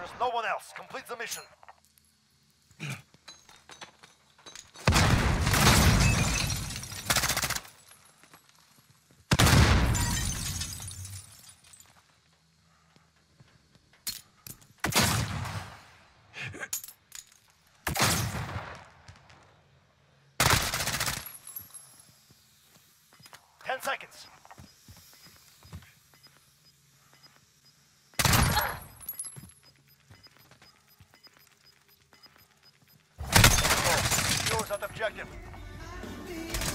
There is no one else. Complete the mission. Ten seconds. objective.